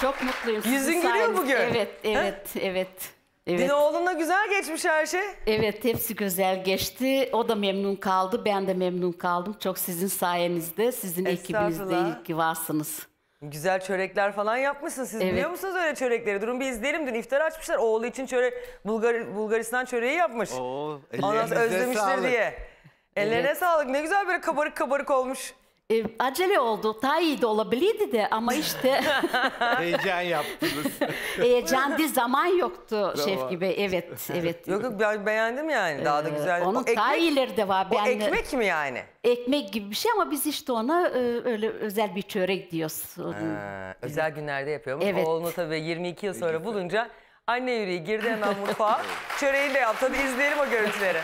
Çok mutluyum. Yüzün gülüyor bugün. Evet, evet, evet. Evet. Dün oğlunla güzel geçmiş her şey. Evet, hepsi güzel geçti. O da memnun kaldı, ben de memnun kaldım. Çok sizin sayenizde, sizin ekibinizde iyi ki varsınız. Güzel çörekler falan yapmışsın. Siz Evet. biliyor musunuz öyle çörekleri? Durun bir izleyelim. Dün iftar açmışlar. Oğlu için çörek, Bulgar, Bulgaristan çöreği yapmış. Oo, Ondan özlemiştir sağlık. diye. Ellerine Evet. sağlık. Ne güzel böyle kabarık kabarık olmuş. E, acele oldu. Daha iyi de olabilirdi de ama işte Heyecan yaptınız. heyecanlı zaman yoktu şef gibi. Evet, evet. Yok yok ben beğendim yani. Daha da Ee, güzel. Onun O ekmek, daha iyileri de var. o Ben, ekmek mi yani? ekmek gibi bir şey ama biz işte ona e, öyle özel bir çörek diyoruz. Ha, özel günlerde yapıyormuş. Evet. Oğlunu tabii 22 yıl sonra bulunca anne yüreği girdi hemen mutfağa. Çöreğini de yaptı. Hadi izleyelim o görüntüleri.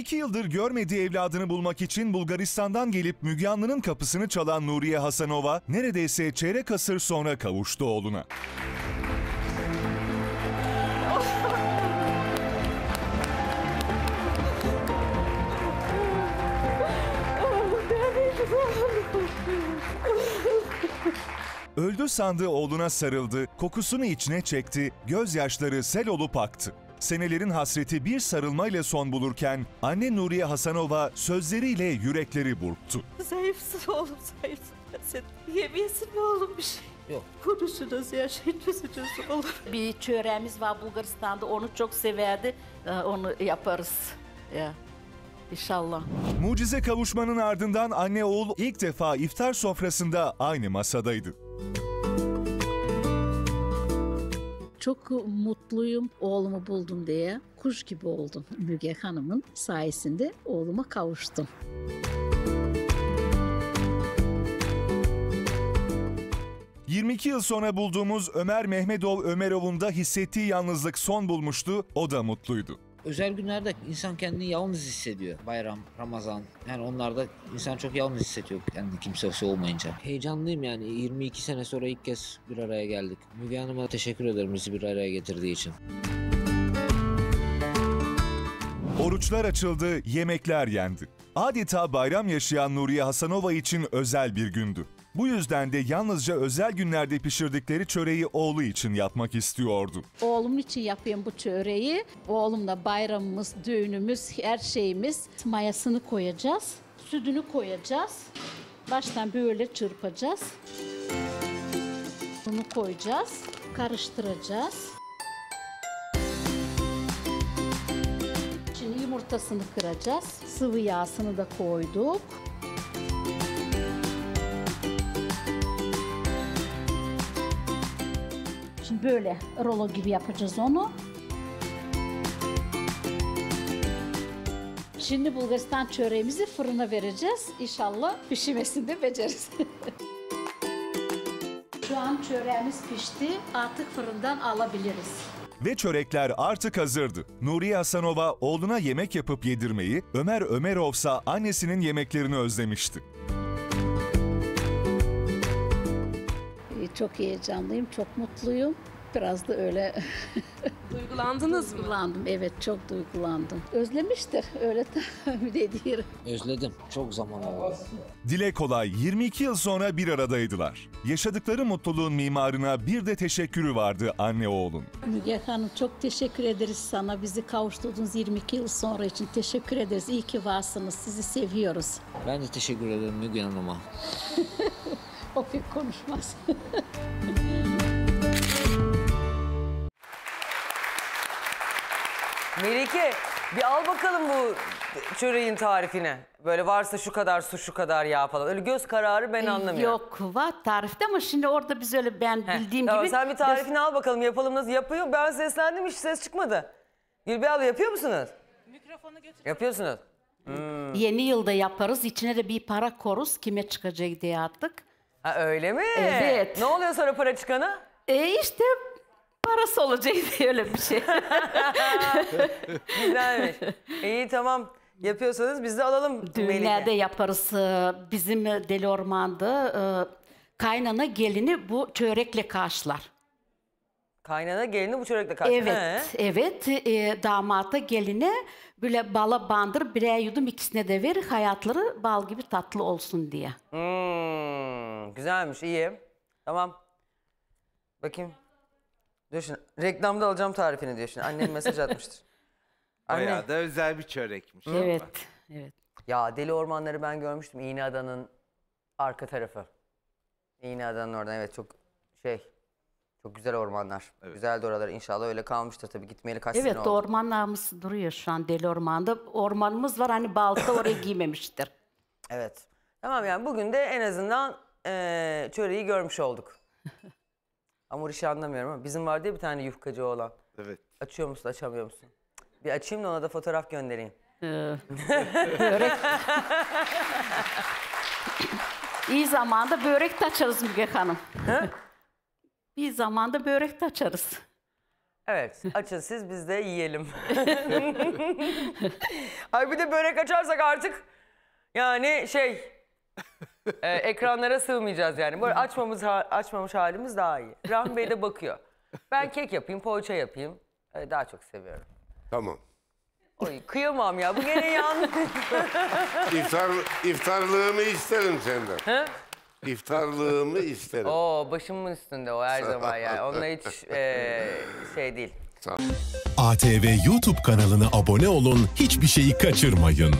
22 yıldır görmediği evladını bulmak için Bulgaristan'dan gelip Müge Anlı'nın kapısını çalan Nuriye Hasanova neredeyse çeyrek asır sonra kavuştu oğluna. Öldü sandığı oğluna sarıldı, kokusunu içine çekti, gözyaşları sel olup aktı. Senelerin hasreti bir sarılmayla son bulurken anne Nuriye Hasanova sözleriyle yürekleri burktu. Zayıfsın oğlum zayıfsın. Sen yemeyesin mi oğlum bir şey? Yok. Konuşunuz ya şey çözeceğiz oğlum. Bir çöreğimiz var Bulgaristan'da. Onu çok severdi. E, Onu yaparız. Ya. İnşallah. Mucize kavuşmanın ardından anne oğul ilk defa iftar sofrasında aynı masadaydı. Çok mutluyum oğlumu buldum diye. Kuş gibi oldum Müge Hanım'ın sayesinde oğluma kavuştum. ...22 yıl sonra bulduğumuz Ömer Mehmedov Ömerov'un da hissettiği yalnızlık son bulmuştu, o da mutluydu. Özel günlerde insan kendini yalnız hissediyor. Bayram, Ramazan. Yani onlarda insan çok yalnız hissediyor kendi kimsesi olmayınca. Heyecanlıyım yani. 22 sene sonra ilk kez bir araya geldik. Müge Hanım'a teşekkür ederim bizi bir araya getirdiği için. Oruçlar açıldı, yemekler yendi. Adeta bayram yaşayan Nuriye Hasanova için özel bir gündü. Bu yüzden de yalnızca özel günlerde pişirdikleri çöreği oğlu için yapmak istiyordu. Oğlum için yapıyorum bu çöreği. Oğlumla bayramımız, düğünümüz, her şeyimiz. Mayasını koyacağız, sütünü koyacağız. Baştan böyle çırpacağız. Bunu koyacağız, karıştıracağız. Şimdi yumurtasını kıracağız. Sıvı yağsını da koyduk. Böyle rolo gibi yapacağız onu. Şimdi Bulgaristan çöreğimizi fırına vereceğiz. İnşallah pişmesini de beceririz. Şu an çöreğimiz pişti. Artık fırından alabiliriz. Ve çörekler artık hazırdı. Nuriye Hasanova oğluna yemek yapıp yedirmeyi, Ömer Ömerov ise annesinin yemeklerini özlemişti. Çok heyecanlıyım, çok mutluyum. Biraz da öyle Duygulandınız mı? duygulandım. Evet, çok duygulandım. Özlemiştir, öyle tahmin ediyorum. Özledim. Çok zaman oldu. Dile kolay 22 yıl sonra bir aradaydılar. Yaşadıkları mutluluğun mimarına bir de teşekkürü vardı anne oğlun. Müge Hanım çok teşekkür ederiz sana. Bizi kavuşturduğunuz 22 yıl sonra için teşekkür ederiz. İyi ki varsınız. Sizi seviyoruz. Ben de teşekkür ederim Müge Hanım'a. O pek konuşmaz. Melike bir al bakalım bu çöreğin tarifini. Böyle varsa şu kadar su şu kadar yağ falan. Öyle göz kararı ben anlamıyorum. Yok var tarifte ama şimdi orada biz öyle ben Heh, bildiğim tamam, gibi... Sen bir tarifini al bakalım yapalım nasıl yapıyor. Ben seslendim hiç ses çıkmadı. Gülbey abla yapıyor musunuz? Mikrofonu götür. Yapıyorsunuz. Yeni yılda yaparız. İçine de bir para koruz. Kime çıkacak diye artık. Ha öyle mi? Evet. Ne oluyor sonra para çıkana? E işte parası olacak diye öyle bir şey. Güzelmiş. İyi tamam. Yapıyorsanız biz de alalım Düğünlerde yaparız. Ee, Bizim Deli Orman'da e, kaynana gelini bu çörekle karşılar. Kaynana gelini bu çörekle kaçtı. Evet, evet. E, damata geline böyle bala bandır birer yudum ikisine de ver hayatları bal gibi tatlı olsun diye. Hmm, güzelmiş, iyi. Tamam. Bakayım. Dur şimdi. Reklamda alacağım tarifini diyor şimdi. Annem mesaj atmıştır. Anne. Bayağı da özel bir çörekmiş. Evet, evet. Ya Deli Ormanları ben görmüştüm. İğneada'nın arka tarafı. İğneada'nın oradan evet çok şey. Çok güzel ormanlar. Güzel de oralar inşallah öyle kalmıştır tabii gitmeyeli kaç Evet, sene oldu. ormanlarımız duruyor şu an deli ormanda. Ormanımız var hani balta oraya giymemiştir. Evet. Tamam yani bugün de en azından eee çöreği görmüş olduk. Hamur işi anlamıyorum ama bizim var diye bir tane yufkacı olan. Evet. Açıyor musun açamıyor musun? Bir açayım da ona da fotoğraf göndereyim. Ee, börek. İyi zamanda börek de açarız Müge Hanım. İyi zamanda börek de açarız. Evet açın siz biz de yiyelim. Ay bir de börek açarsak artık yani şey e, ekranlara sığmayacağız yani. Böyle açmamız ha- açmamış halimiz daha iyi. Rahmi Bey de bakıyor. Ben kek yapayım, poğaça yapayım. Öyle daha çok seviyorum. Tamam. Oy kıyamam ya. Bu gene yanlış. İftar, iftarlığımı isterim senden. He? İftarlığımı isterim. Oo başımın üstünde o her zaman yani. Onunla hiç e, şey değil. ATV YouTube kanalına abone olun, hiçbir şeyi kaçırmayın.